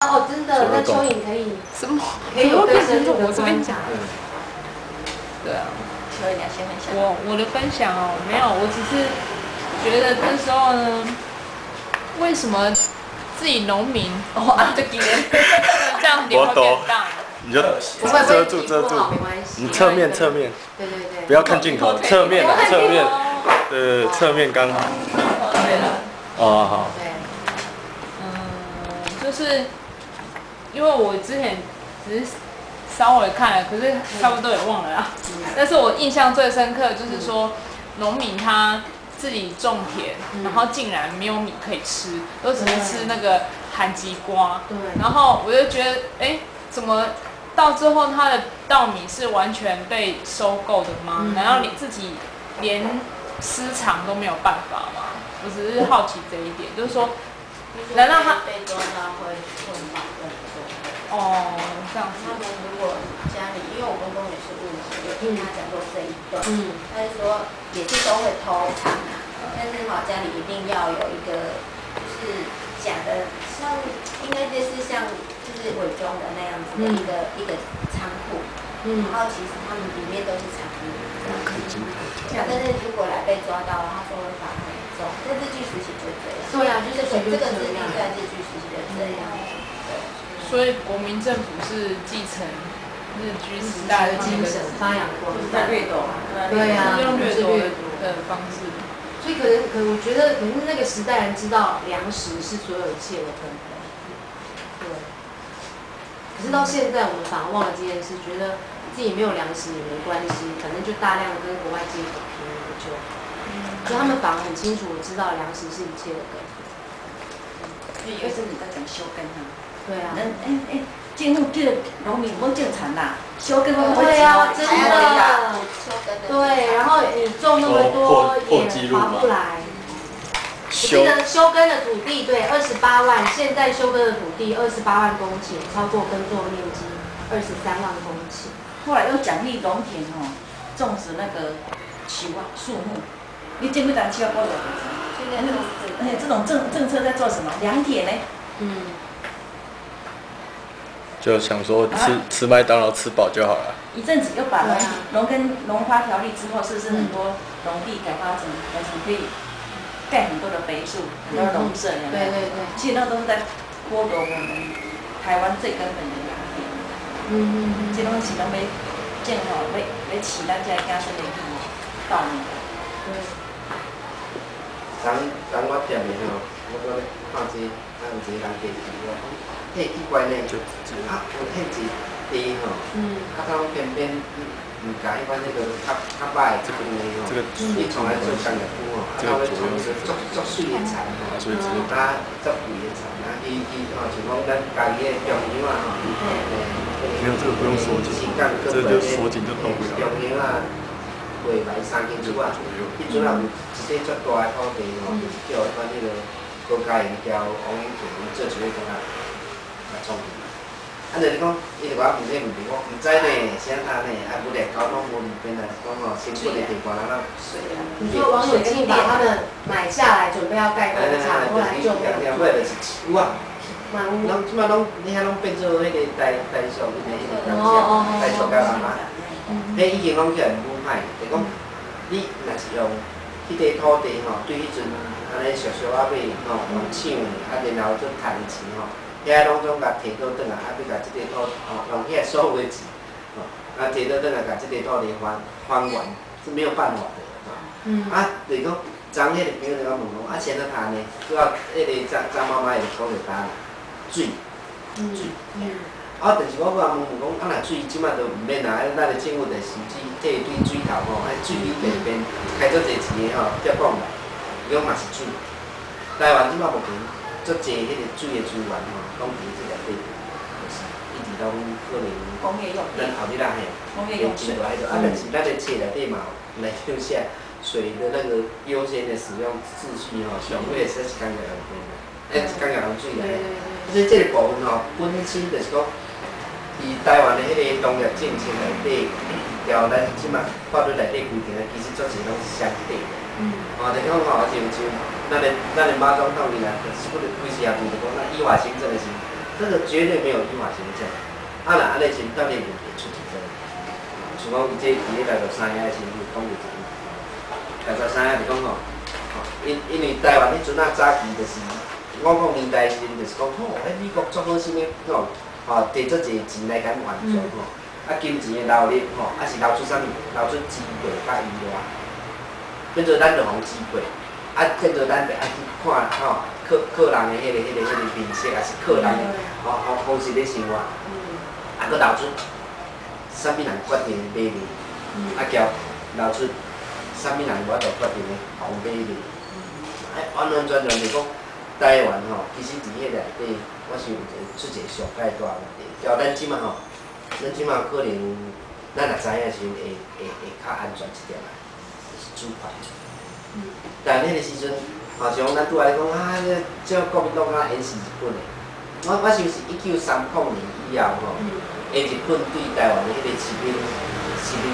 哦，真的，那蚯蚓可以什么？可以有更深入的我这边讲。。对啊，蚯蚓你要先分享。我我的分享哦，没有，我只是觉得那时候呢，为什么自己农民哦，啊，就今年，这样脸会变大？你就不会遮住遮住，没关系。你侧面侧面，对对对。不要看镜头，侧面的侧面，呃，侧面刚好。对了，哦，好，对，嗯，就是因为我之前只是稍微看了，可是差不多也忘了啦。但是我印象最深刻就是说，农民他自己种田，然后竟然没有米可以吃，都只能吃那个韩吉瓜。对然后我就觉得，哎，怎么到最后他的稻米是完全被收购的吗？嗯难道你自己连私藏都没有办法吗？我只是好奇这一点，就是说，难道他被抓到会混保更多？哦，这样子，他们如果家里，因为我公公也是务实，有听他讲过这一段，嗯，他就说也是都会偷藏啊，但是哈家里一定要有一个就是假的，像应该就是像就是伪装的那样子的一个、一个仓库，嗯然后其实他们里面都是藏米这样。看镜头。但是如果来被抓到，他说会罚很重，在日据时期就这样。对啊就是这个这个制这样定在日据时期就这样。所以国民政府是继承日据时代的精神发扬光大。掠夺嘛，对啊是用掠夺的方式。所以可能可能我觉得可能那个时代人知道粮食是所有一切的根本。对。可是到现在我们反而忘了这件事，觉得自己没有粮食也没关系，反正就大量跟国外进口便宜就好。所以他们反而很清楚我知道粮食是一切的根本。有阵子在讲休耕啊，对啊。那哎哎，政府叫农民不种田啦，休耕我对啊，真的。休耕的。对，然后你种那么多也划不来。我记修得休耕的土地对二十八万，现在休耕的土地二十八万公顷，超过耕作面积二十三万公顷。后来又奖励农田哦，种植那个树啊树木，你见不到七要包的现在都是而且这种政政策在做什么？良田呢？嗯，就想说吃吃麦当劳吃饱就好了。一阵子又把农对啊农耕农花条例之后，是不是很多农地改发成改成可以盖很多的别墅、很多的农舍，有没有？对对对，其实那都是在剥夺我们台湾最根本的良田。嗯嗯嗯，这拢是拢要建好，要要起咱遮子孙的米稻米。对，当当我店的吼，我我咧看这，啊有一个人提起我，迄奇怪呢，就直接啊有迄一地吼，嗯啊他拢偏偏毋甲一般那个较较歹的这边的吼，这个伊从来做工业区吼，啊他咧从个足足水的田吼，啊足贵的田，啊伊伊吼就讲咱家己的中央啊吼，没有这个不用说是紧，讲这就说紧就动不了。中央啊，会买三千厝啊，迄阵啊有一块足大的土地吼，叫迄款迄个国家营交王永庆做一个讲啊，啊创意。啊，就是讲，伊就甲我问这个问题，我毋知呢，啥安尼，啊，不来交拢无二边来讲吼，新村的地方人水啊，你说王永庆把他们买下来，准备要盖工厂，后来就没有两两尾就是树啊，满屋。拢即摆拢，你遐拢变做迄个台台塑，迄个迄个哦哦哦台塑甲人嘛。迄已经拢起来愈歹，就讲你若是用迄块土地吼，对迄阵安尼俗俗啊买吼，用抢的，啊然后做趁钱吼，遐拢总甲摕倒转来，啊要甲即个土吼用遐所有的钱吼，啊摕倒转来甲即个土地还还原是没有办法的吼。嗯啊，就是讲，昨迄个朋友就甲问讲，啊，前头谈呢，主要迄个张张妈妈会讲着单水。嗯嗯啊，但是我我问问讲，啊，若水即摆都毋免啦，咱个政府着实际这对水头吼，啊，水里边边开足侪钱的吼，接讲啦，伊讲嘛是水。台湾即摆目前足侪迄个水的资源吼，拢伫即个地，就是一直拢可能工业用咱，后日啦嘿，工业用水进来的，啊，但是咱的册内底嘛来就写水的那个优先的使用秩序吼，上尾说是工业用水的，哎，是工业用水对来的。对所以这个部分吼，本身就是讲，以台湾的迄个农业政策内底，条咱即马法律内底规定的，其实足侪拢是相对的。嗯哦，就讲吼，就像咱的咱的马总统伊啦，就是不规时也对着讲，咱依法行政的是，这个绝对没有依法行政。啊，那安尼先到底问题出几个？像讲伊这伫咧大陆三亚的时候讲过一个，大陆三亚就讲吼，吼，因因为台湾迄阵啊早期就是，我讲年代时就是讲，吼，迄美国做好啥物吼，吼，摕足济钱来甲咱援助吼，啊，金钱的流入吼，啊是流出啥物？流出机会甲意外，变做咱就互机会，啊，变做咱就爱去看吼，客客人诶迄个迄个迄个面色，也是客人诶吼吼方式咧生活。啊，佫流出啥物人决定买？你，啊，交流出啥物人我着决定诶互买你，哎，完完全全就讲台湾吼，其实伫迄内底，我想有一个出一个上介大问题。交咱即满吼，咱即满可能咱也知影时会会会较安全一点啊，就是主权。但迄个时阵，好像咱拄仔咧讲啊，这国民党敢演示日本的，我我想是一九三零年以后吼。诶，日本对台湾的迄个士兵、士兵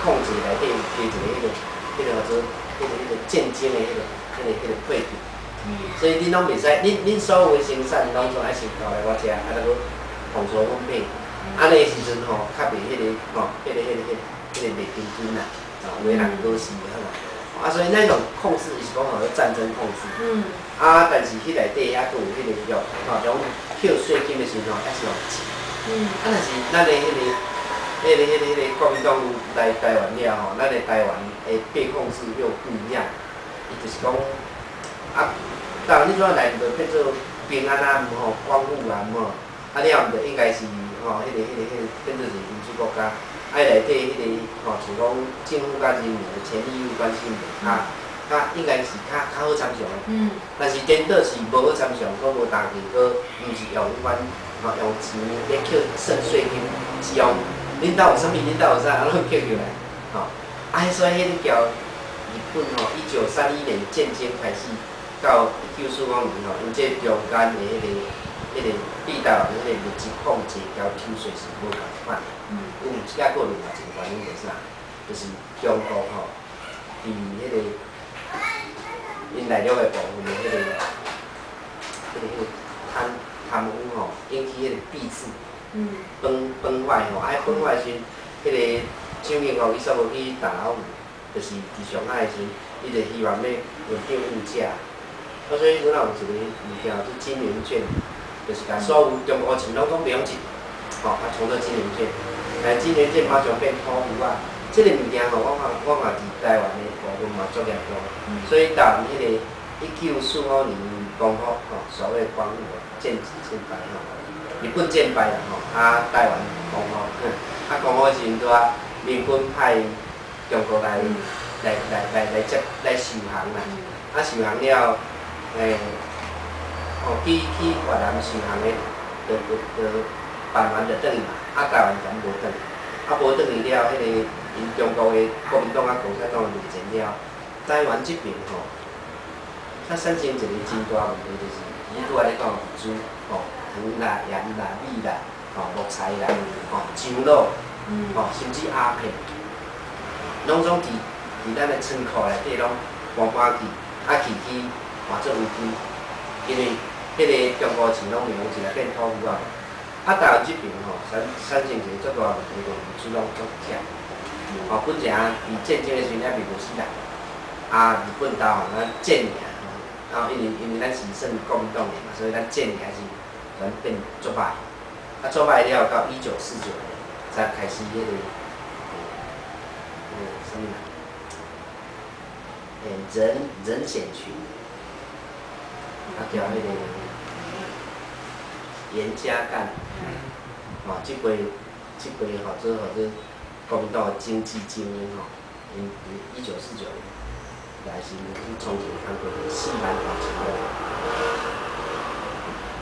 控制内底有加一个迄个、迄个叫做、迄个、迄个战争的迄个、迄个、迄个配置。所以恁拢袂使，恁恁所有的生产拢总爱先交来我遮，啊，再搁防错分配。安尼时阵吼，较袂迄个吼，迄个、迄个、迄个、迄个袂平均啦，啊，有诶人多死啊嘛。啊，所以那种控制是讲吼，战争控制。嗯。啊，但是迄内底还佫有迄个叫吼，种扣税金的时阵，还是用钱。嗯，啊，但是咱的迄个、迄个、迄个、迄个国民党来台湾了吼，咱的台湾的被控制又不一样。伊就是讲，啊，台湾你怎啊来就变做平安啊，毋吼光复啊，毋吼，啊了毋着应该是吼，迄个、迄个、迄个变做是民主国家，啊内底迄个吼，是讲政府甲人民的权利义务关系啊。较应该是较较好参详的。嗯。但是颠倒是无好参详，佫无当地，佫毋是用款。吼，用钱咧扣税税金，是用恁兜有啥物，恁兜有啥，啊拢扣起来，吼。啊，所以迄个叫日本吼，一九三一年战争开始到一九四五年吼，因这中间的迄个、迄个地道迄个物质控制交抽税是无共款。嗯。有一个个另外一个原因就是啥？就是中国吼，伫迄个因内陆的部分的迄个、迄个、迄个贪。贪污吼，引起迄个币制崩崩坏吼，啊崩坏时，迄个蒋经国伊煞无去大老虎，就是伫上海时，伊就希望要稳定物价。啊，所以阵也有一个物件是金融券，就是甲所有中国钱拢讲不用钱，吼，啊充做金融券，但金圆券马上变土牛啊。即个物件吼，我看我嘛伫台湾的部分嘛做严重，所以到迄个一九四五年光复吼，所谓光复。建建败吼，日本建败啦吼，啊台湾光复，啊光复时阵拄啊，民军派中国来来来来来接来收降啦，啊收降了，诶，哦去去越南收降的，就就就办完就转去嘛，啊台湾全无转去，啊无转去了，迄个因中国的国民党啊共产党入侵了，台湾这边吼，它产生一个真大问题就是。伊拄仔咧讲猪吼，糖啦、盐啦、米啦、吼木材啦、吼樟脑，吼甚至鸦片，拢总伫伫咱的仓库内底拢搬搬去，啊去去换做有机，因为迄个中国钱拢利用起来变土乌啊。啊，台湾即边吼产产生一个足大问题，就是猪拢足忝，吼本正伫战争的时阵还袂无死人，啊日本投降咱战尔。然后因为因为咱是算国民党的嘛，所以咱建立还是咱变作败。啊，作败了到一九四九年才开始迄个，呃，什么？诶，人人险群，啊，叫迄个严家淦，哦，即回即回吼，做吼做国民党的经济精英吼，因因一九四九年。来是去重庆看过四万块钱的。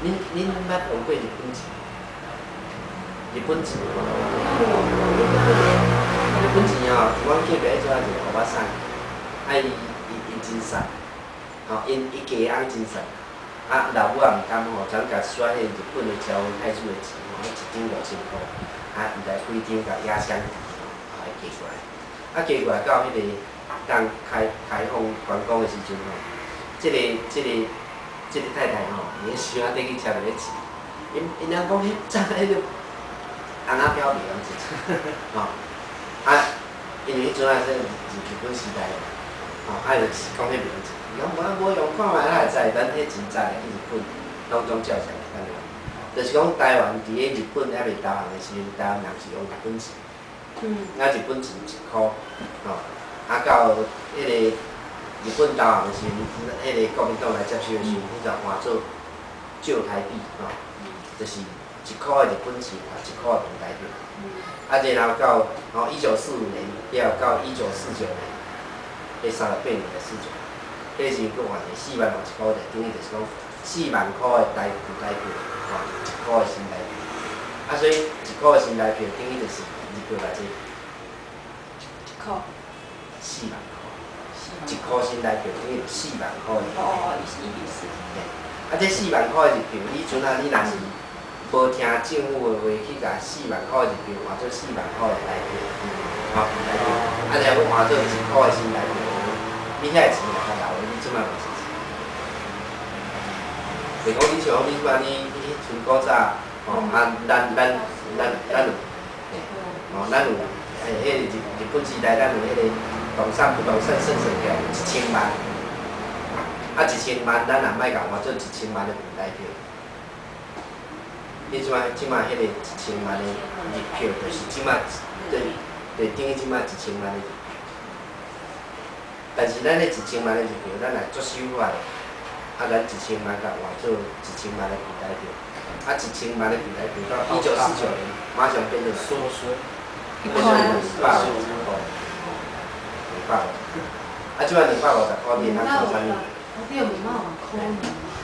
恁恁捌用过日本钱？日本钱吼，日本钱吼，阮隔壁做一个欧巴桑，啊伊伊伊真瘦，吼因伊家翁真瘦，啊老母也毋甘吼，怎甲选迄日本的侨太子的钱吼，一张五千箍，啊伊来规张甲压箱底吼，啊寄过来，啊寄过来到迄个。当开开放观光的时阵吼，即个即个即个太太吼，伊喜欢缀去车内咧饲，因因因人讲迄早迄个红仔标袂晓做，吼，啊，因为迄阵啊说日日本时代，吼，啊就是讲迄袂晓做，伊讲无无用看觅咱会知，咱迄真早去日本拢总照起来看了，就是讲台湾伫咧日本还袂投降的时阵，台湾人是用日本钱，嗯。啊日本钱一箍，吼，啊到迄个日本投降的时阵，迄个国民党来接收的时阵，迄就换做旧台币，吼。就是一箍的日本钱，啊一箍的台币。啊，然后到吼一九四五年，了到一九四九年，迄三十八年的事情，迄时佫换是四万偌一箍的，等于就是讲四万块的台币台币，吼一箍的新台币。啊，所以一箍的新台币等于就是二票来这靠，四万箍，是一箍新台币等于四万块的。哦哦，伊是一比四，啊，这四万块的日票，你阵啊，你若是无听政府的话，去甲四万块的日票换做四万块的台票，吼，台票，啊，然后换做一块的新台票，你遐钱若较留的，你即摆有钱。袂讲你像你讲你你迄阵古早，吼，啊，咱咱咱咱有，嘿，吼，咱有，诶，迄个日日本时代，咱有迄个动产不动产算算起来一千万。啊，一千万，咱若莫共换做一千万的股台票。你即摆即摆迄个一千万的日票，就是即摆对对等于即摆一千万的。但是咱迄一千万的日票，咱来作收法的，啊，咱一千万甲换做一千万的股台票，啊，一千万的股台票到一九四九年，马上变成缩水，变成两百五十块，两百五。啊，即摆两百五十块，你通做啥物？我第二名蛮好抠呢。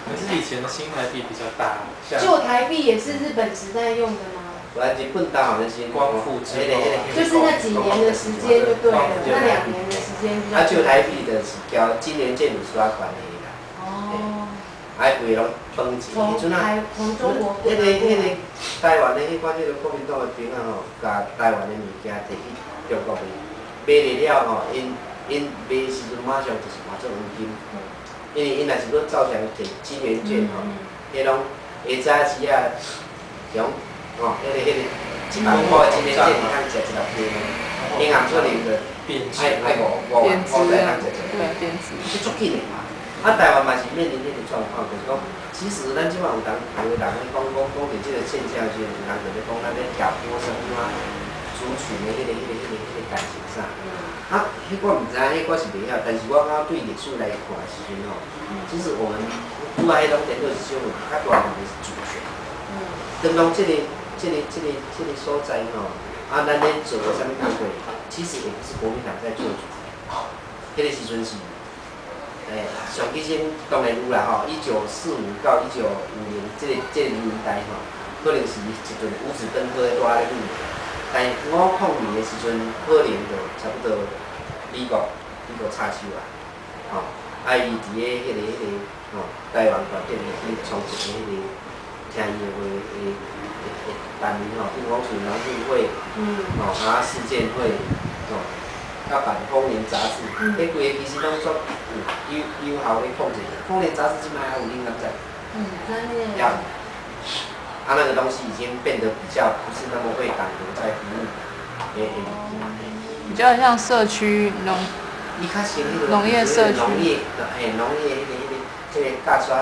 可是以前的新台币比较大，像旧台币也是日本时代用的吗？我日本投降的时光复之迄个迄个。就是那几年的时间就对了，那两年的时间比较。啊，旧台币的是交今年建筑所啊管的啦，哦。啊，规拢崩钱，从迄阵啊，台从中国迄个迄个台湾的迄款迄个国民党的兵啊吼，甲台湾的物件摕去中国卖，卖了了吼，因因卖的时阵马上就是换做黄金，因为因若是要照常摕金元券吼，迄拢下早时啊，用吼，迄个迄个一万块的金元券，你通食一粒冰，银行出零的，贬值爱爱五五万块才啊通食一足紧的嘛。啊，台湾嘛是面临迄个状况，就是讲，其实咱即摆有人有的人咧讲讲讲着即个现象时，有人就咧讲咱咧挑拨什么啊，族群的迄个迄个迄个迄个感情啥。啊，迄我毋知影，迄我是袂晓，但是我感觉对历史来看的时阵吼，其实我们拄啊迄种点就是种较大问题是主权。等讲即个即个即个即个所在吼，啊，咱咧做啥物工作，其实也不是国民党在做主。迄个时阵是。诶，上基先当然有啦吼，一九四五到一九五零即个即个年代吼，可能是一阵五子登科的大咧去。但我抗年的时阵，可能就差不多美国美国插手啦，吼，啊伊伫咧迄个迄个吼台湾饭店去创一个迄个听伊的话诶诶诶单元吼，比如讲像农运会，嗯。吼啊事件会，吼。甲办《丰年》杂志，迄几个其实拢足有有有效咧控制。《丰年》杂志即摆还有恁敢知？嗯，专业。要。啊，那个东西已经变得比较不是那么会党国在服务。诶诶。比较像社区农，伊较像迄个农业社区农业，诶，农业迄个迄个即个教出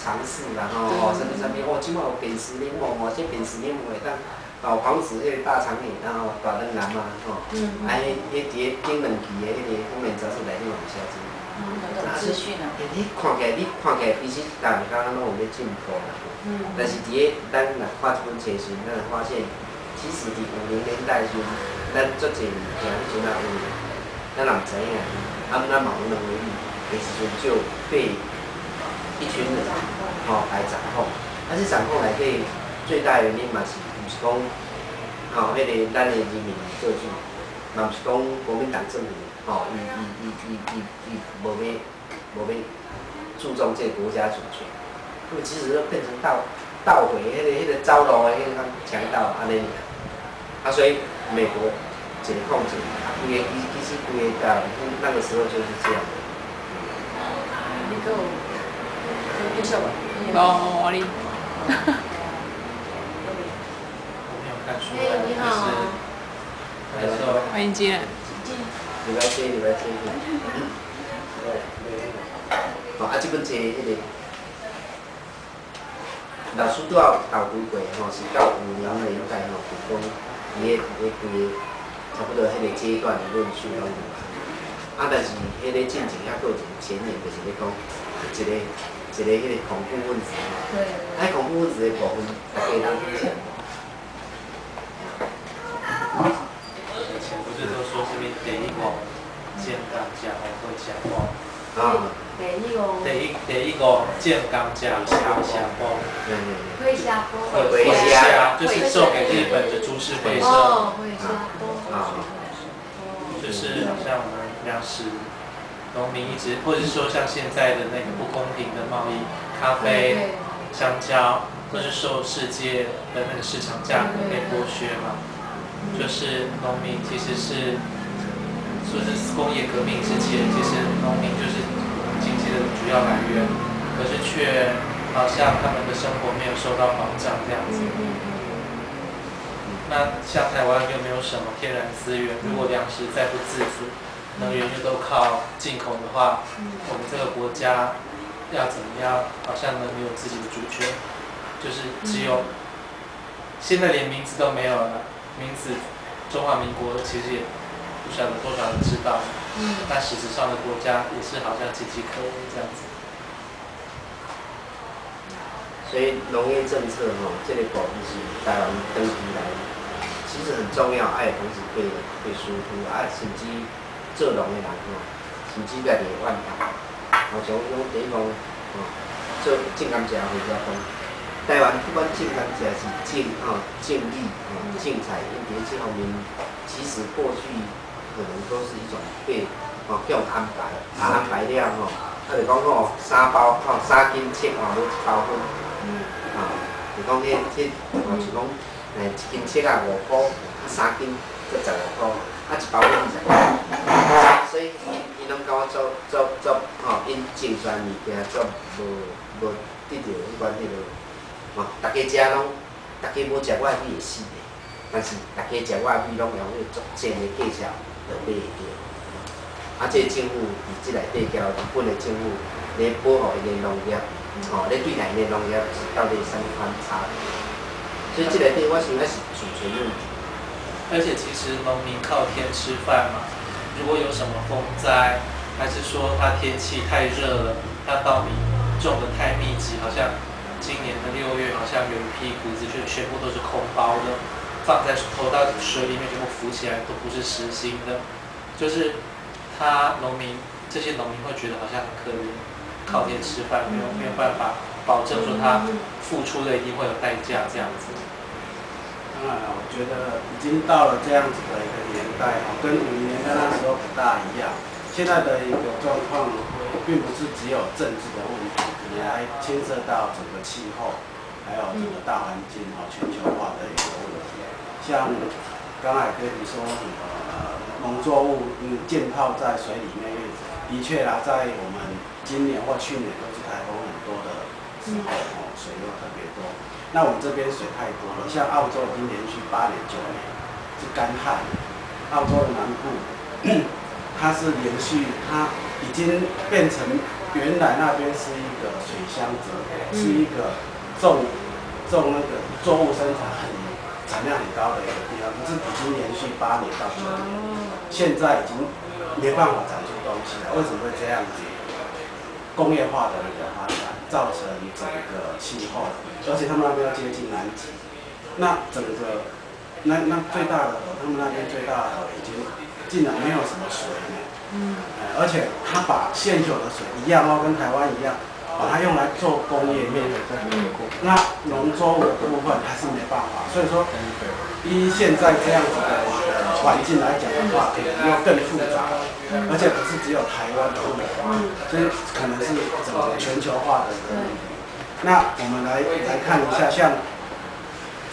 尝试啦吼，吼，什么什么，哦，即满有便士林哦，哦，这便士林会当。哦，防止迄个大肠炎，然后大肠癌嘛，吼，啊，迄迄伫个顶两期的迄个封面杂志内底有写字，有种资讯啊，你看起来，你看起来，其实大家拢有咧进步啦，嗯。但是伫个咱若看即本册时，咱会发现，其实伫五零年代时，咱足侪物件迄阵啊有，咱若毋知影，啊，咱嘛无能为力，的时阵就被一群人吼来掌控，而且掌控来底最大原因嘛是。是讲，吼，迄个咱的人民做主，嘛毋是讲国民党政府，吼，伊伊伊伊伊伊无要无要注重这个国家主权，因为其实就变成倒倒回迄个迄个走路的迄个强盗安尼，啊，所以美国一个控制，啊，规个其其实规个那个时候就是这样哦，我哩。哎，你好。你好。欢迎进来。礼拜四，礼拜四。哦，啊，这本册迄个，老师都要教几贵吼，是到五年内应该吼，就讲伊个伊个规个差不多迄个阶段的论述拢有啊。啊，但是迄个进程也够前沿，就是咧讲一个一个迄个恐怖分子吼，对，啊，恐怖分子的部分大家当听。以前不是都说什么第一个建钢架还会下坡，啊，第一个第一第一个建钢架下下坡，对对会下坡，会会下就是送给日本的株式会社，哦，会下坡，啊就是像我们粮食农民一直，或者是说像现在的那个不公平的贸易，咖啡、香蕉，或是受世界的那个市场价格被剥削嘛，就是农民其实是，就是工业革命之前，其实农民就是经济的主要来源，可是却好像他们的生活没有受到保障这样子。那像台湾又没有什么天然资源，如果粮食再不自主，能源又都靠进口的话，我们这个国家要怎么样？好像能有自己的主权，就是只有现在连名字都没有了，名字中华民国其实也不晓得多少人知道，但实质上的国家也是好像岌岌可危这样子。所以农业政策哈，这个部分是台湾长期来，其实很重要，爱同时被被输出，啊，甚至做农的人吼，甚至家己会万达，好像用第一讲吼，做种甘蔗或者讲，台湾不管种甘蔗是种吼种米吼种菜，因伫这方面，其实过去可能都是一种被吼叫安排，啊安排了吼，啊就讲吼三包吼三斤切吼，要一包嗯。啊，就讲迄迄，哦，是讲，诶，一斤切啊五箍，啊三斤则十五箍，啊一包粉二十箍。所以伊伊拢甲我做做做，吼，因精选物件做无无得着迄款迄落，吼，逐家食拢，逐家无食我的米会死的，但是逐家食我的米拢用迄足贱的价钱就买会着。啊，即这政府伫即内底交日本的政府咧保护伊的农业。哦，咧对内面农业是到底三番差别，所以即内底我想还是主权问题。而且其实农民靠天吃饭嘛，如果有什么风灾，还是说它天气太热了，它稻米种的太密集，好像今年的六月好像有一批谷子就全部都是空包的，放在投到水里面全部浮起来都不是实心的，就是他农民这些农民会觉得好像很可怜。靠天吃饭，没有没有办法保证说他付出的一定会有代价这样子。当然了，我觉得已经到了这样子的一个年代哦，跟五零年代那时候不大一样。现在的一个状况，并不是只有政治的问题，也还牵涉到整个气候，还有整个大环境哦，全球化的一个问题。像刚才跟你说什么，农作物嗯浸泡在水里面，的确啦，在我们。今年或去年都是台风很多的时候，哦，水又特。那我们这边水太多了，像澳洲已经连续八年、九年是干旱。澳洲的南部，它是连续，它已经变成原来那边是一个水乡子，是一个种种那个作物生产很产量很高的一个地方，可是已经连续八年到九年，现在已经没办法长出东西了。为什么会这样子？工业化的一个发展，造成整个气候，而且他们那边要接近南极，那整个那那最大的河，他们那边最大的河已经竟然没有什么水了，嗯，而且他把现有的水一样哦，跟台湾一样，把它用来做工业用的，那农作物的部分还是没办法，所以说，依现在这样子的环境来讲的话，可能要更复杂。而且不是只有台湾的问题，所以可能是整个全球化的问题。那我们来来看一下，像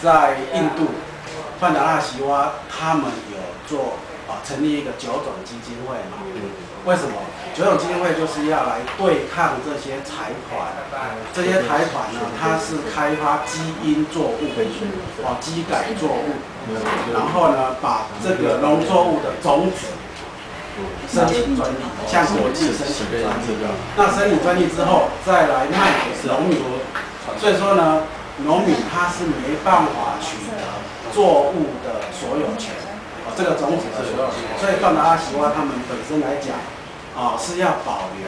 在印度，范达纳西哇他们有做啊成立一个九种基金会嘛。为什么？九种基金会就是要来对抗这些财团，这些财团呢，它是开发基因作物，哦，基改作物，然后呢，把这个农作物的种子申请专利，向国际申请专利。那申请专利之后，再来卖给农民。所以说呢，农民他是没办法取得作物的所有权，哦，这个种子的所有权。所以，到达阿西瓜他们本身来讲，啊，是要保留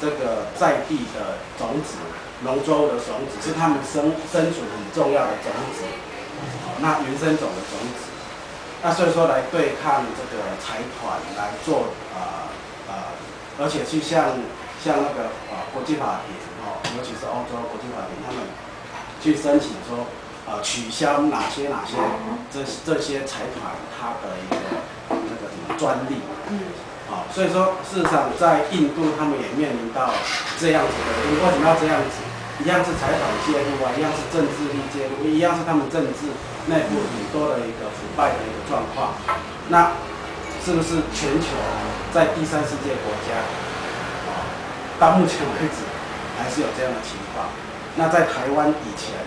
这个在地的种子，农作物的种子是他们生生存很重要的种子，哦，那原生种的种子。那所以说来对抗这个财团来做啊啊，而且去向向那个啊国际法庭哦，尤其是欧洲国际法庭，他们去申请说呃取消哪些哪些这这些财团它的一个那个什么专利，嗯，啊，所以说事实上在印度他们也面临到这样子的，为什么要这样子？一样是财团介入啊，一样是政治力介入，一样是他们政治内部很多的一个腐败的一个状况。那是不是全球在第三世界国家啊，到目前为止还是有这样的情况？那在台湾以前，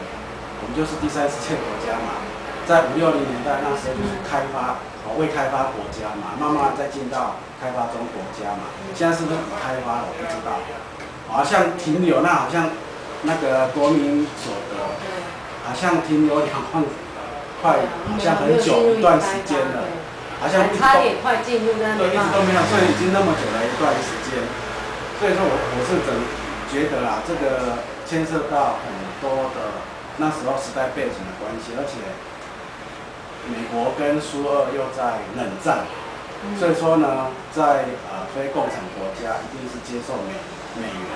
我们就是第三世界国家嘛，在五六零年代那时候就是开发哦未开发国家嘛，慢慢再进到开发中国家嘛。现在是不是已开发了？我不知道。好像停留，那好像。那个国民所得好像停留两万块，好像很久一段时间了，好像差点快进入那对，一直都没有，所以已经那么久了一段时间。所以说我我是怎觉得啊，这个牵涉到很多的那时候时代背景的关系，而且美国跟苏俄又在冷战，所以说呢，在呃非共产国家一定是接受美美元。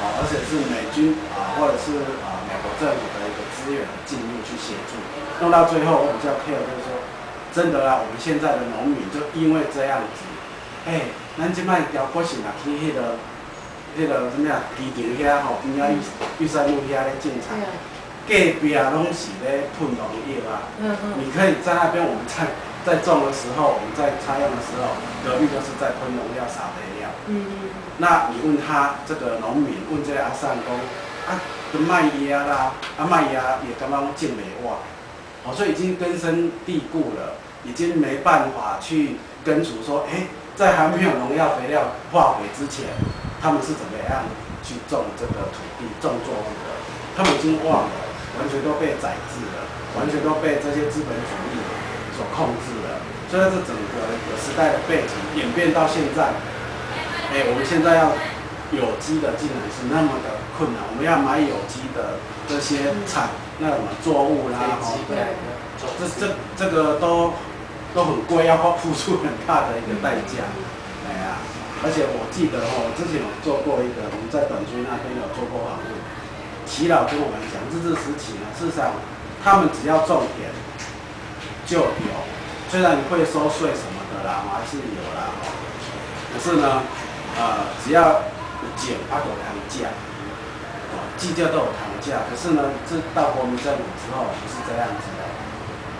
啊，而且是美军啊，或者是啊美国政府的一个资源进入去协助，弄到最后我比较 care 就是说，真的啦，我们现在的农民就因为这样子，哎，咱即摆调国线啊去迄个，迄个什么啊，机场遐吼，边啊玉玉山路遐咧种菜，隔壁啊拢是咧喷农药啊，嗯嗯，你可以在那边我们在在种的时候，我们在插秧的时候，隔壁就是在喷农药撒肥料，嗯。那你问他这个农民，问这个阿善公，啊，跟麦芽啦，啊麦芽也刚刚进美化，哦，所以已经根深蒂固了，已经没办法去根除说，哎，在还没有农药肥料化肥之前，他们是怎么样去种这个土地种作物的？他们已经忘了，完全都被宰制了，完全都被这些资本主义所控制了。所以这整个时代的背景演变到现在。哎，我们现在要有机的，竟然是那么的困难。我们要买有机的这些产那什么作物啦，哦，这这这个都都很贵，要付出很大的一个代价。哎呀，而且我记得哦，之前有做过一个，我们在短居那边有做过访问，齐老跟我们讲，日治时期呢，事实上他们只要种田就有，虽然你会收税什么的啦，还是有啦，可是呢。呃，只要有减，它有糖价，哦，计较都有糖价。可是呢，这到国民政府之后不是这样子的，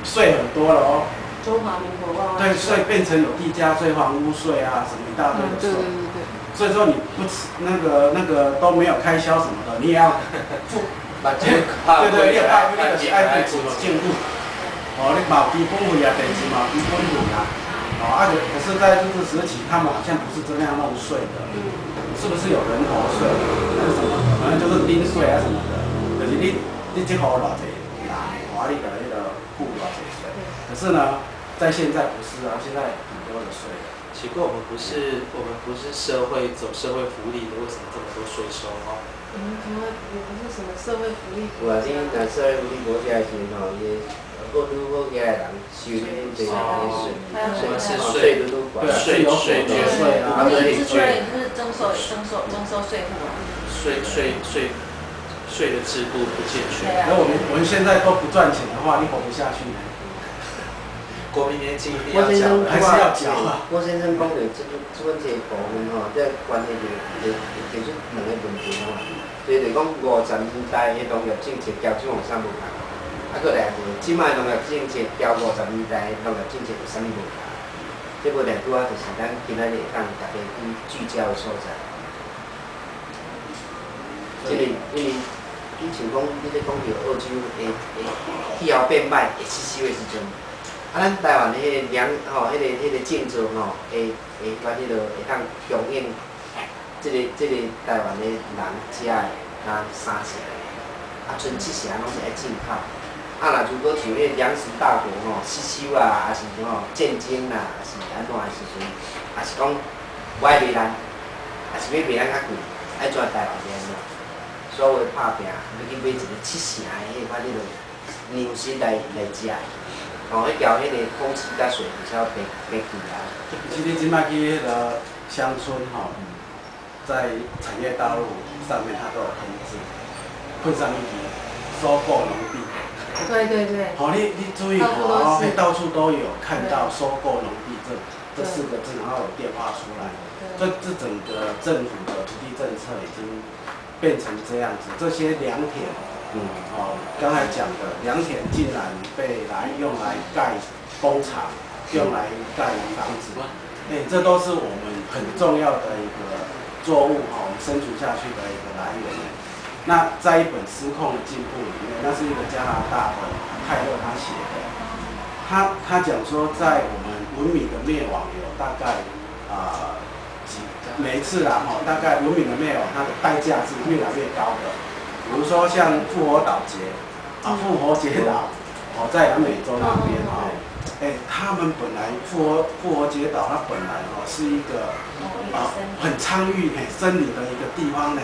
税很多了哦。中华民国万万对，税变成有地价税、房屋税啊，什么一大堆的税。对对对对。所以说你不吃那个那个都没有开销什么的，你也要付。对对，你也怕那个是爱付出进步。哦，你毛基本费啊，电池毛基本费啊。哦，而且可是在日治时期，他们好像不是这样弄税的，是不是有人头税还是什么？反正就是丁税啊什么的。可是你你这号偌济拿，华丽的那个付偌济税。可是呢，在现在不是啊，现在很多的税。奇怪，我们不是我们不是社会走社会福利的，为什么这么多税收哈？我们什么也不是什么社会福利。我今在社会福利国家时候也。过度过家的人收那些税，税都都管，税税绝税啊，对，是税是征收征收征收税户啊，税税税税的制度不健全。那我们我们现在都不赚钱的话，你活不下去。国民年金一定要缴，还是要缴啊？郭先生讲的这个这个这部分吼，这关系就就就是两个问题吼，就是讲五十年代的农业政策交这种项目啊。啊，过来是，即卖农业政策交五十年代农业政策有啥物无同？这无两拄啊，就是咱今仔日会当大家去聚焦的所在。即个因为你像讲，你咧讲着澳洲会会气候变歹，会失收的时阵，啊，咱台湾迄个粮吼，迄个迄个建筑吼，会会把迄个会当供应，即个即个台湾的人食的啊衫鞋，啊，剩七成拢是爱进口。啊，若如果像迄个粮食大国吼，失收啊，还是什么战争啦，还是安怎的时阵，还是讲我爱卖咱，还是要卖咱较贵，爱转台湾的安怎？所以拍拼，要去买一个七成的迄款迄落牛舌来来食。吼，迄条迄个空气甲水比较白白贵啊。其实即摆去迄个乡村吼，在产业道路上面，它都有通知，会上一题收购农地。对对对，好，你你注意到处都哦，是。哎到处都有看到收购农地这这四个字，然后有电话出来。这这整个政府的土地政策已经变成这样子，这些良田，嗯，哦，刚才讲的良田竟然被来用来盖工厂，用来盖房子，哎，这都是我们很重要的一个作物哈，我们生存下去的一个来源。那在一本《失控的进步》里面，那是一个加拿大的泰勒他写的，他他讲说，在我们文明的灭亡有大概啊、几每一次啦哈，大概文明的灭亡，它的代价是越来越高的。比如说像复活岛节啊，复活节岛哦，在南美洲那边哈，哎，他们本来复活复活节岛，它本来哦是一个啊很苍郁很森林的一个地方呢。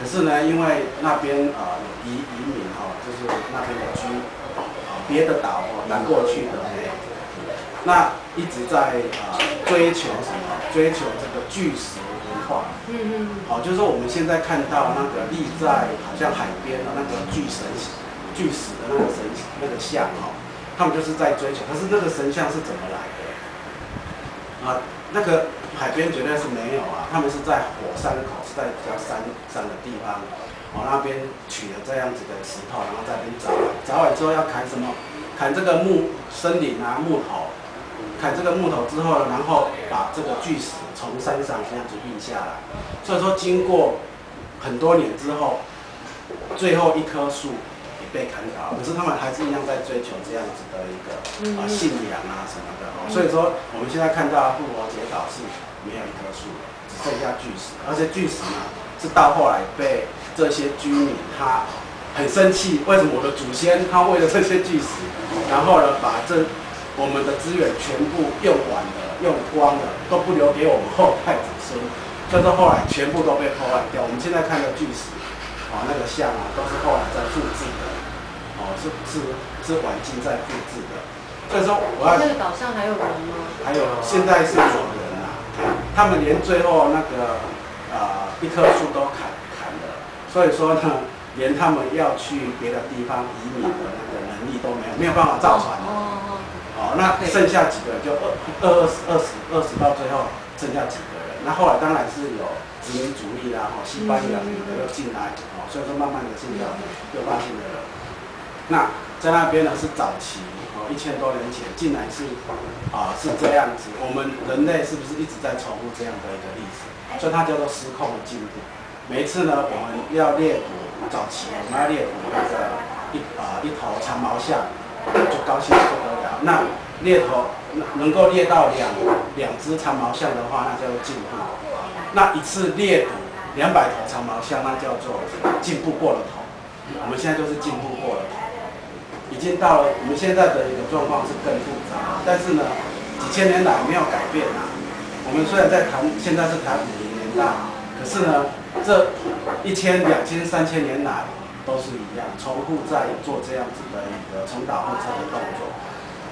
可是呢，因为那边啊、有移移民哈、就是那边的居啊别的岛哦南过去的，哎那一直在啊、追求什么？追求这个巨石文化。嗯嗯嗯，好、就是说我们现在看到那个立在好像海边的那个巨神巨石的那个神那个像哈、他们就是在追求。可是那个神像是怎么来的？啊，那个海边绝对是没有啊，他们是在火山口，是在比较山上的地方，往那边取了这样子的石头，然后在那边凿完，凿完之后要砍什么？砍这个木森林啊木头，砍这个木头之后呢，然后把这个巨石从山上这样子运下来。所以说经过很多年之后，最后一棵树被砍倒，可是他们还是一样在追求这样子的一个啊、信仰啊什么的哦。所以说我们现在看到复活节岛是没有一棵树的，只剩下巨石，而且巨石呢是到后来被这些居民他很生气，为什么我的祖先他为了这些巨石，然后呢把这我们的资源全部用完了、用光了，都不留给我们后代子孙，所以说后来全部都被破坏掉。我们现在看的巨石，哦那个像啊，都是后来在复制的，哦是是是环境在复制的。所以说我要那个岛上还有人吗？还有现在是有人啊，他们连最后那个呃一棵树都砍砍了，所以说呢，连他们要去别的地方移民的那个能力都没有，没有办法造船。哦哦哦，那剩下几个人就二二二十二十二十到最后剩下几个人，那后来当然是有殖民主义啦，哦，西班牙又进来，哦，所以说慢慢的进到六八新的人。那在那边呢是早期哦，一千多年前竟然是啊是这样子，我们人类是不是一直在重复这样的一个历史？所以它叫做失控的进步。每一次呢，我们要猎捕早期我们要猎捕那个一啊、一头长毛象，就高兴的不得了。那猎头能能够猎到两两只长毛象的话，那叫做进步。那一次猎捕两百头长毛象，那叫做进步过了头。我们现在就是进步过了头，已经到了我们现在的一个状况是更复杂，但是呢，几千年来没有改变啊。我们虽然在谈现在是谈五零年代，可是呢，这一千、两千、三千年来都是一样，重复在做这样子的一个重蹈覆辙的动作。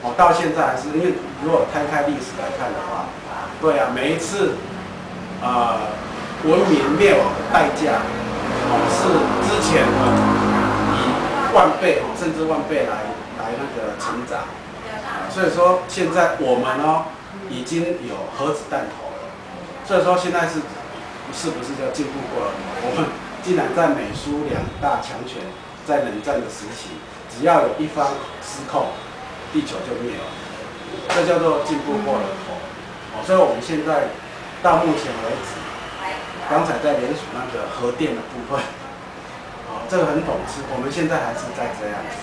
哦，到现在还是因为如果摊开历史来看的话，对啊，每一次呃文明灭亡的代价，是之前的万倍哦甚至万倍来来那个成长。所以说现在我们哦已经有核子弹头了，所以说现在是是不是就进步过了？我们竟然在美苏两大强权在冷战的时期，只要有一方失控，地球就灭了，这叫做进步过了头。哦，所以我们现在到目前为止，刚才在联署那个核电的部分，这个很讽刺，我们现在还是在这样子，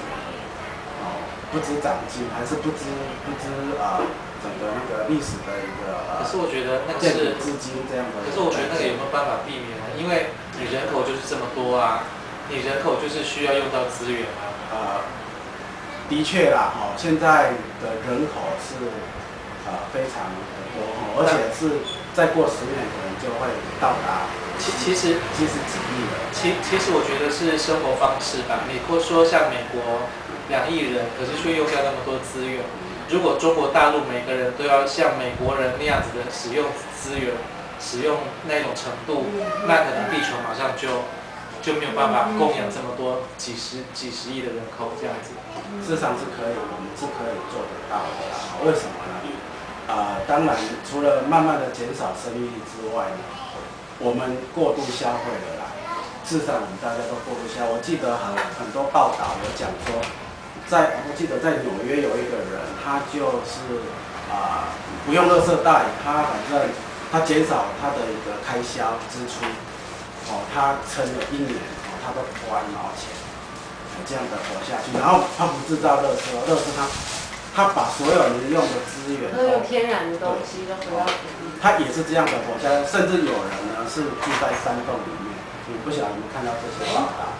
哦，不知长进，还是不知不知啊、整个那个历史的一个呃可是我觉得那个是建古，至今这样的。可是我觉得那个有没有办法避免呢？因为你人口就是这么多啊，你人口就是需要用到资源啊。呃，的确啦，哈、现在的人口是呃非常的多，而且是再过十年可能就会到达其其实其实几亿了。其其实我觉得是生活方式吧。你或说像美国两亿人，可是却用掉那么多资源。如果中国大陆每个人都要像美国人那样子的使用资源，使用那种程度，那可能地球马上就就没有办法供养这么多几十几十亿的人口这样子。事实上是可以，我们是可以做得到的啦。为什么呢？啊、当然，除了慢慢的减少生育率之外呢，我们过度消费了啦。事实上，我们大家都过度消。我记得很很多报道有讲说，在我记得在纽约有一个人，他就是啊、不用垃圾袋，他反正他减少他的一个开销支出，哦，他撑了一年，哦，他都不花一毛钱。这样的活下去，然后他不制造垃圾，垃圾他他把所有能用的资源都用，天然的东西都回到土地。他也是这样的国家，甚至有人呢是住在山洞里面，你不晓得有没有看到这些报道？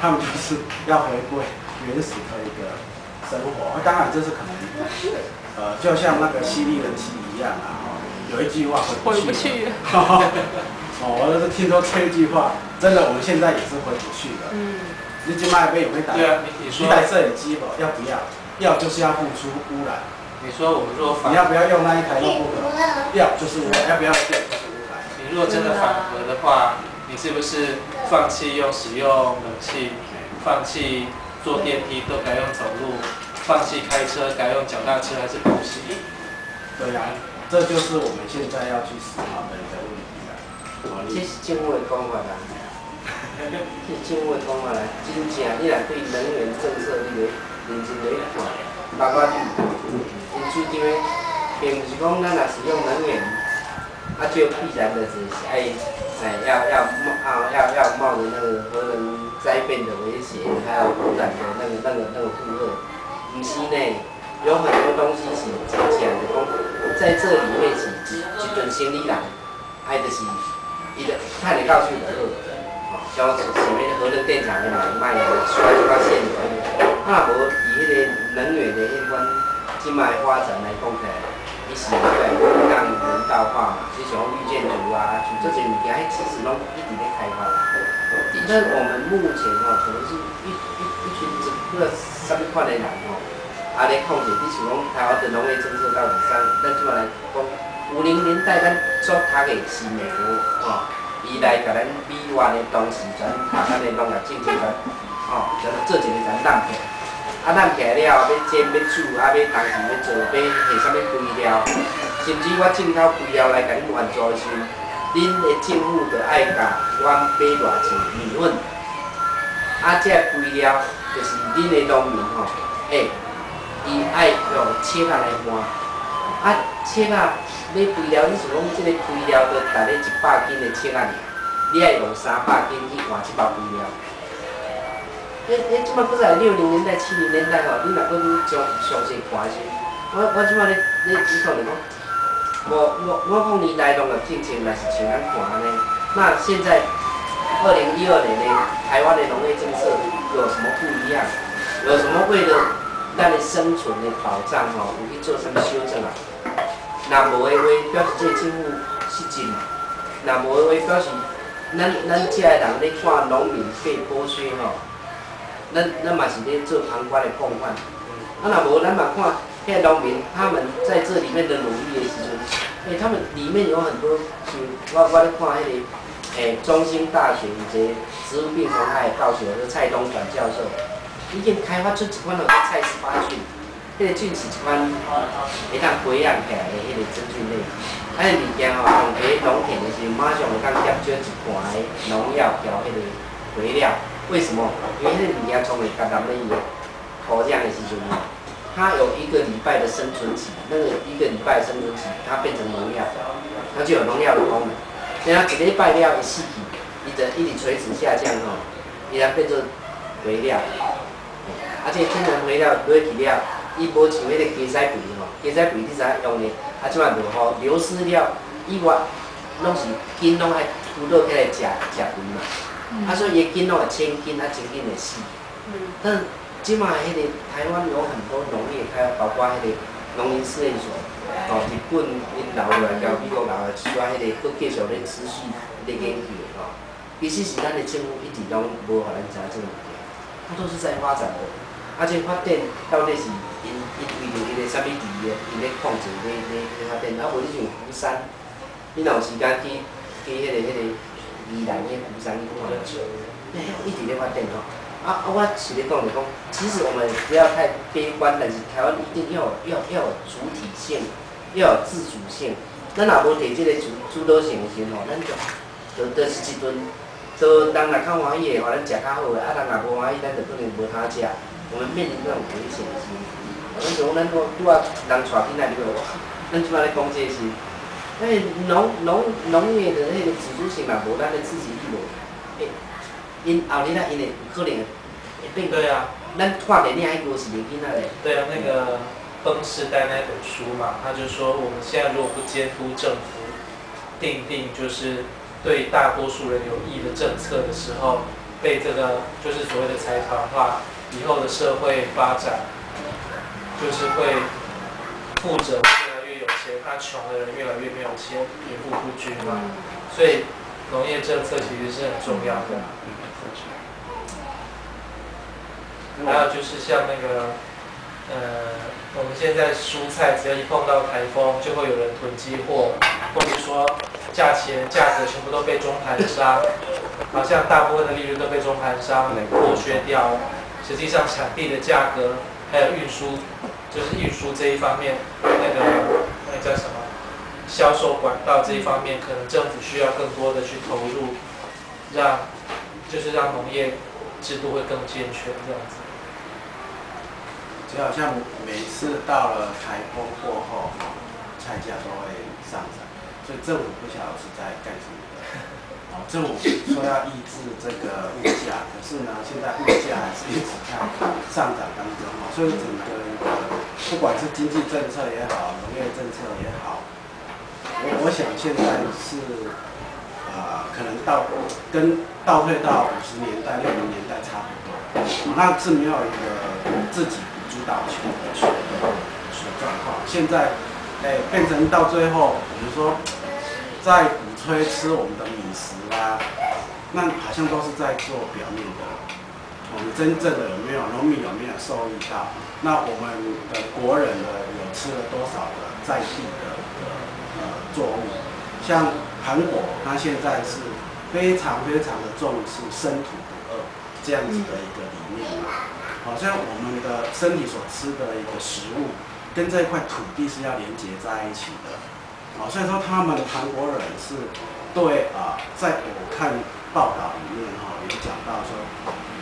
他们就是要回归原始的一个生活，当然这是可能，呃，就像那个犀利人气一样啊，哈，有一句话回回不不去了。去。哦，我就是听说这一句话，真的，我们现在也是回不去的。嗯，你今麦被有没有打？对啊，你你说一台摄影机吧，要不要？要就是要付出污染。你说我们若反你要不要用那一台都不可。要就是污染，要不要用就是污染。你如果真的反核的话，你是不是放弃用使用冷气，放弃坐电梯都改用走路，放弃开车改用脚踏车还是步行？对呀、这就是我们现在要去思考的一个问题了。哦，这你是政府的讲法啦，这是政府的讲法啦，真正你若对能源政策你个认真来看，包括，因主张的，并不是讲咱若使用能源，啊，就必然的是爱，哎，要要冒啊要要冒着那个核能灾变的威胁，还有污染的那个那个那个负荷，不是呢，有很多东西是真正的讲，在这里面是一一顿生理人。爱就是伊就趁会到处就好，吼，像是想要核能电厂的嘛，卖啊，刷一刷线路啊，无迄个能源的迄款即卖发展来讲起来，伊是对更人道化嘛，你像绿建筑啊，像这些物件，其实拢一直在开发。但我们目前吼，可能是一一一群整个什么款的人吼，啊咧控制，你像讲台湾的农业政策到底上，咱即摆来讲。五零年代，咱所读的是美国，吼、伊来甲咱美国的当时全读咱的农业政策全，吼、就做一个全揽起，啊咱起来了，要煎要煮，啊要当时要做要下啥物肥料，甚至我进口肥料来甲恁援助时，恁的政府就爱甲阮买偌济米粉，啊这肥料就是恁的农民吼，诶、伊爱用切啊来换。啊，切啊，买肥料，你想讲即个肥料都逐日一百斤的切啊，你爱用三百斤去换一包肥料。迄迄即摆搁在六零年代、七零年代吼，你若搁去从详细看时，我我即摆咧咧指导你讲，我我我讲你来农业政策若是像咱看安尼，那现在二零一二年的台湾的农业政策有什么不一样？有什么为了咱的生存的保障吼，有去做什么修正啊？那无的话，表示这个政府失真；那无的话，表示咱咱遮的人咧看农民被剥削吼，咱咱嘛是咧做旁观的共犯。啊，若无咱嘛看遐农民他们在这里面的努力的时阵，诶、他们里面有很多，像我我咧看迄、个诶、中兴大学有一个植物病虫害的教授，是蔡东转教授，已经开发出一款叫做蔡十八菌。迄个菌是一款会当培养起来的迄个真菌类，啊，迄物件吼，用在农田的时候，马上会当点少一罐的农药调迄个肥料。为什么？因为迄个物件从会感染了伊的土壤的时阵，它有一个礼拜的生存期，那个一个礼拜的生存期，它变成农药，它就有农药的功能。然后一礼拜了，一死去，伊就一直垂直下降吼，伊来变成肥料。而且天然肥料落去了，伊无像迄个鸡屎肥吼，鸡屎肥你知影用的，啊，即摆落雨流失了，以外拢是根拢爱扶到起来食食肥嘛。啊，所以伊根拢会千斤，啊，真紧会死。嗯，但即摆迄个台湾有很多农业开发，包括迄个农林试验所，哦，日本因留落来，交美国留落来，需要迄个搁继续咧持续咧研究的吼。其实是咱的政府一直拢无互咱知影这个物件，它都是在发展的。啊且发展到底是因因为着迄个啥物地的，因咧控制咧咧咧发展，啊无你像釜山，你若有时间去去迄个迄个宜兰迄釜山去看，哎，一直在发展吼。啊啊，我是咧讲就讲，其实我们不要太悲观，但是台湾一定要要要有主体性，要有自主性。咱若无提即个主主导性的时候，咱就就就是一顿，做人若较欢喜的，话咱食较好的；啊，人若无欢喜，咱就可能无通食。我们面临这种危险性。咱像咱讲拄啊，人带进来这个，咱即摆咧讲这个是，哎，农农农业的迄个自主性嘛无，咱的自给率无，哎，因后日啊因会可能会变。对啊，咱看电影迄个是袂囡仔咧。对啊，那个《风时代》那本书嘛，他就说我们现在如果不监督政府定定就是对大多数人有益的政策的时候，被这个就是所谓的财团化，以后的社会发展就是会富者越来越有钱，他穷的人越来越没有钱，贫富不均嘛。所以农业政策其实是很重要的。还有就是像那个，呃，我们现在蔬菜只要一碰到台风，就会有人囤积货，或者说价钱价格全部都被中盘商，好像大部分的利润都被中盘商剥削掉。实际上产地的价格还有运输，就是运输这一方面，那个那个叫什么，销售管道这一方面，可能政府需要更多的去投入，让就是让农业制度会更健全这样子。就好像每次到了台风过后，菜价都会上涨，所以政府不晓得是在干什么的。哦，政府说要抑制这个物价，可是呢，现在物价还是一直在上涨当中，所以整个不管是经济政策也好，农业政策也好，我我想现在是啊、可能到跟倒退到五十年代、六零年代差不多，那是没有一个自己主导权的所所状况。现在，哎、变成到最后，比如说在鼓吹吃我们的米食啦，那好像都是在做表面的。我们真正的有没有农民有没有受益到？那我们的国人呢，有吃了多少的在地的呃作物？像韩国，它现在是非常非常的重视生土不饿这样子的一个理念嘛。好像我们的身体所吃的一个食物，跟这块土地是要连接在一起的。啊，所以说他们韩国人是对啊、在我看报道里面哈、有讲到说，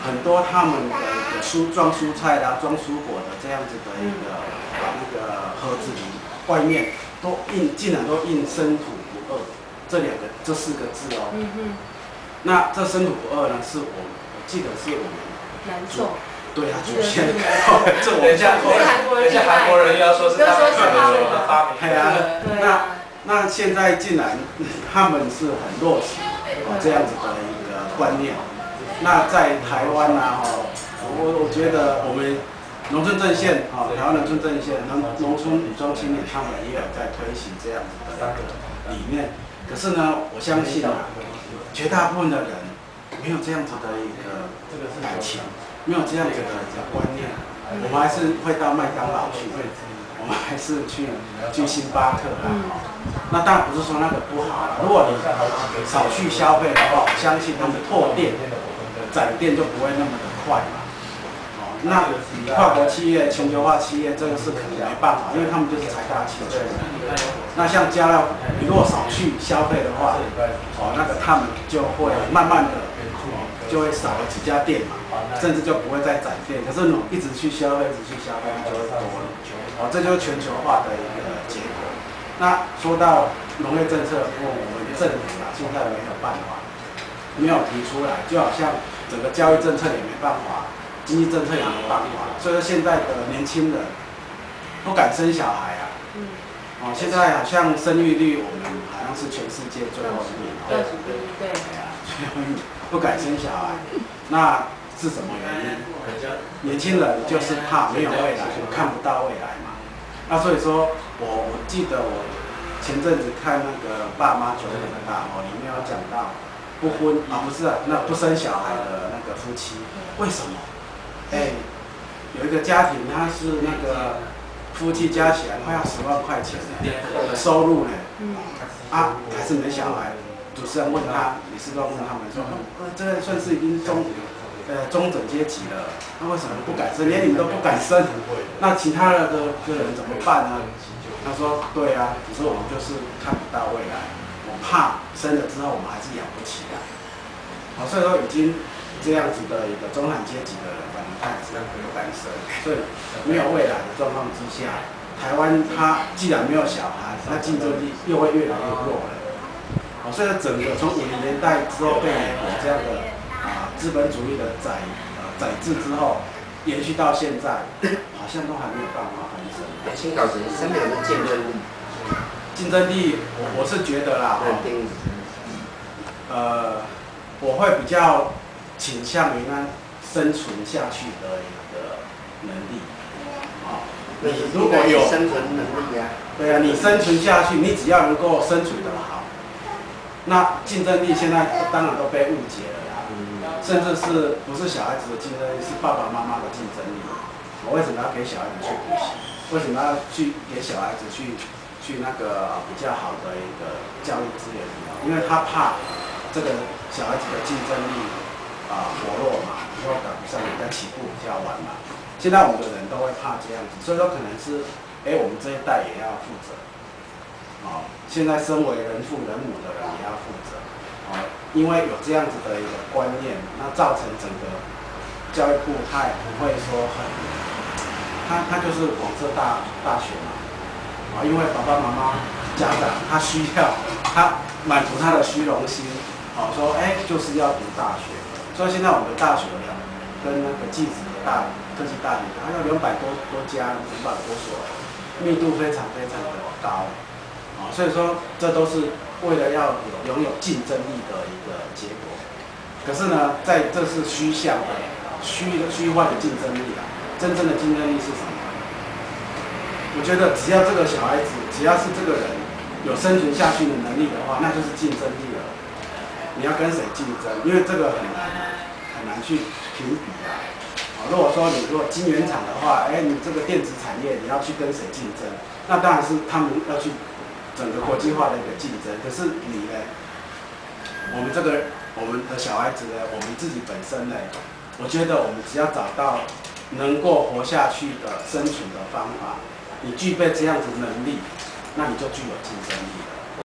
很多他们的一个蔬装蔬菜啦、装蔬果的这样子的一个、那个盒子里，外面都印竟然都印生土不二这两个这四个字哦。嗯哼，那这生土不二呢，是我我记得是我们南宋，对啊，祖先，这我等一下，这是韩国人等一下韩国人又要说是他们的发明。对啊，那现在竟然他们是很落实哦这样子的一个观念。那在台湾呢，哈，我我觉得我们农村阵线啊，台湾农村阵线农农村女中青年，他们也有在推行这样子的一个理念。可是呢，我相信啊，绝大部分的人没有这样子的一个感情，没有这样子的一个观念。我们还是会到麦当劳去，我们还是去去星巴克啦。那当然不是说那个不好啦，如果你少去消费的话，我相信他们拓店、展店就不会那么的快嘛。哦，那跨国企业、全球化企业这个是可能没办法，因为他们就是财大气粗。那像家乐福，你如果少去消费的话，哦，那个他们就会慢慢的，哦，就会少了几家店嘛。甚至就不会再展店。可是你一直去消费，一直去消费，它就会多了。哦，这就是全球化的一个结果。那说到农业政策，我们政府啊，现在没有办法，没有提出来，就好像整个教育政策也没办法，经济政策也没办法。所以说现在的年轻人不敢生小孩啊。嗯，哦，现在好像生育率我们好像是全世界最后一名对，对啊，最后一名不敢生小孩，那是什么原因？年轻人就是怕没有未来，看不到未来嘛。那所以说我我记得我前阵子看那个《爸妈九点大》哦，里面有讲到不婚啊，不是啊，那不生小孩的那个夫妻，为什么？哎，有一个家庭他是那个夫妻加起来快要十万块钱的收入呢，啊，还是没小孩。主持人问他，李世光问他们说，呃，这个算是已经中，呃，中等阶级了，那为什么不敢生？连你们都不敢生，那其他的的人怎么办呢？他说，对啊，只是我们就是看不到未来，我怕生了之后我们还是养不起来。好，所以说已经这样子的一个中产阶级的人，反正他也是不敢生，所以没有未来的状况之下，台湾它既然没有小孩，它竞争力又会越来越弱了。哦，所以整个从五零年代之后被美国这样的啊资本主义的宰呃宰制之后，延续到现在，好像都还没有办法翻身。先搞成身边的竞争力，竞争力，我我是觉得啦，认定呃，我会比较倾向于那生存下去的一个能力。啊，那你如果有生存能力啊，对啊，你生存下去，你只要能够生存的好，那竞争力现在当然都被误解了呀。甚至是不是小孩子的竞争力，是爸爸妈妈的竞争力。我为什么要给小孩子去补习？为什么要去给小孩子去去那个比较好的一个教育资源？因为他怕这个小孩子的竞争力啊薄弱嘛，以后赶不上人家起步比较晚嘛。现在我们的人都会怕这样子，所以说可能是，哎，我们这一代也要负责。哦，现在身为人父人母的人也要负责。哦，因为有这样子的一个观念，那造成整个教育部他也不会说很，他他就是广设大大学嘛。因为爸爸妈妈家长他需要他满足他的虚荣心，哦，说哎就是要读大学，所以现在我们的大学呢，跟那个技职的大科技大学，它有两百多多家，两百多所，密度非常非常的高，啊，所以说这都是为了要有拥有竞争力的一个结果。可是呢，在这是虚像的虚虚幻的竞争力啊，真正的竞争力是什么？我觉得只要这个小孩子，只要是这个人有生存下去的能力的话，那就是竞争力了。你要跟谁竞争？因为这个很难很难去评比啊。啊，如果说你如果晶圆厂的话，哎，你这个电子产业你要去跟谁竞争？那当然是他们要去整个国际化的一个竞争。可是你呢？我们这个我们的小孩子呢，我们自己本身呢，我觉得我们只要找到能够活下去的生存的方法，你具备这样子能力，那你就具有竞争力。